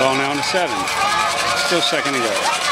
Ball now on the seven. Still second to go.